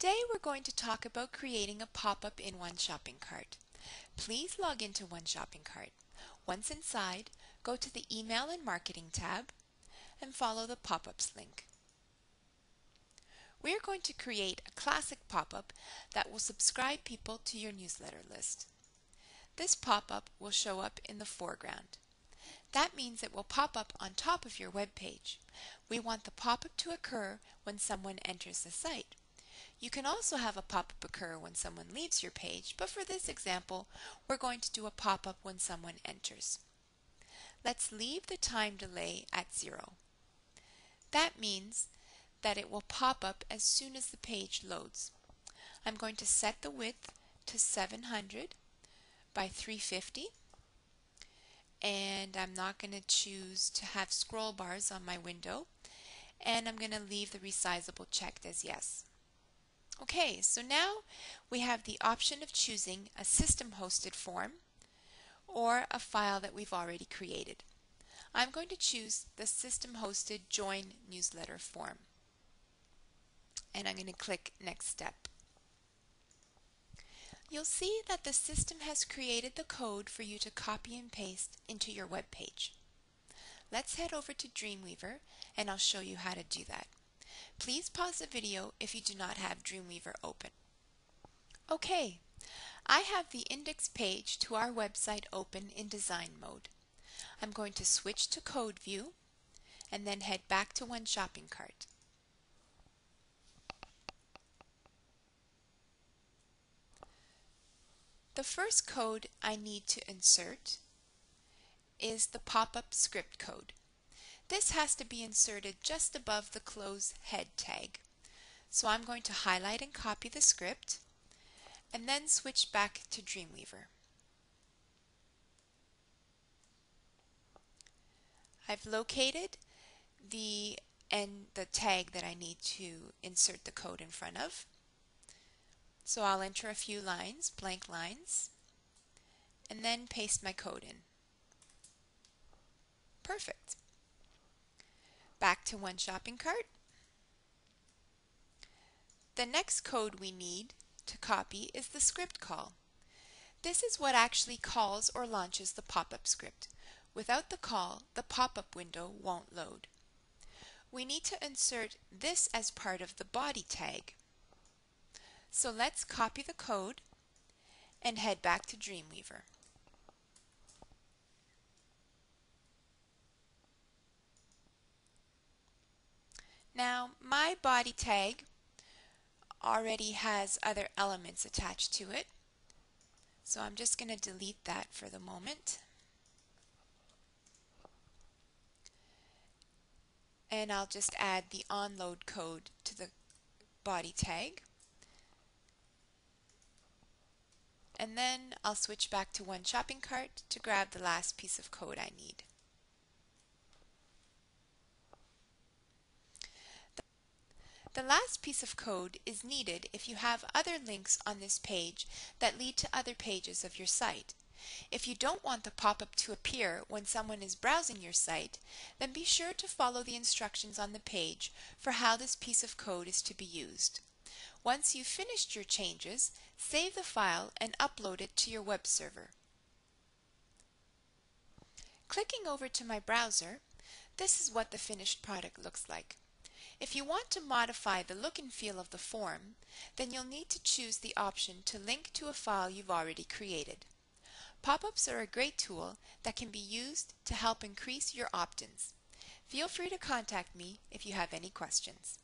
Today we're going to talk about creating a pop-up in 1ShoppingCart. Please log into 1ShoppingCart. Once inside, go to the Email and Marketing tab and follow the pop-ups link. We are going to create a classic pop-up that will subscribe people to your newsletter list. This pop-up will show up in the foreground. That means it will pop up on top of your web page. We want the pop-up to occur when someone enters the site. You can also have a pop-up occur when someone leaves your page, but for this example, we're going to do a pop-up when someone enters. Let's leave the time delay at zero. That means that it will pop up as soon as the page loads. I'm going to set the width to 700 by 350 and I'm not going to choose to have scroll bars on my window and I'm going to leave the resizable checked as yes. Okay, so now we have the option of choosing a system hosted form or a file that we've already created. I'm going to choose the system hosted join newsletter form and I'm going to click next step. You'll see that the system has created the code for you to copy and paste into your web page. Let's head over to Dreamweaver and I'll show you how to do that. Please pause the video if you do not have Dreamweaver open. Okay, I have the index page to our website open in design mode. I'm going to switch to code view and then head back to 1ShoppingCart. The first code I need to insert is the pop-up script code. This has to be inserted just above the close head tag. So I'm going to highlight and copy the script and then switch back to Dreamweaver. I've located the and the tag that I need to insert the code in front of. So I'll enter a few lines, blank lines, and then paste my code in. Perfect. To 1ShoppingCart. The next code we need to copy is the script call. This is what actually calls or launches the pop-up script. Without the call, the pop-up window won't load. We need to insert this as part of the body tag. So let's copy the code and head back to Dreamweaver. Now, my body tag already has other elements attached to it. So I'm just going to delete that for the moment. And I'll just add the onload code to the body tag. And then I'll switch back to 1ShoppingCart to grab the last piece of code I need. The last piece of code is needed if you have other links on this page that lead to other pages of your site. If you don't want the pop-up to appear when someone is browsing your site, then be sure to follow the instructions on the page for how this piece of code is to be used. Once you've finished your changes, save the file and upload it to your web server. Clicking over to my browser, this is what the finished product looks like. If you want to modify the look and feel of the form, then you'll need to choose the option to link to a file you've already created. Pop-ups are a great tool that can be used to help increase your opt-ins. Feel free to contact me if you have any questions.